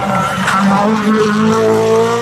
Mau tangau dulu.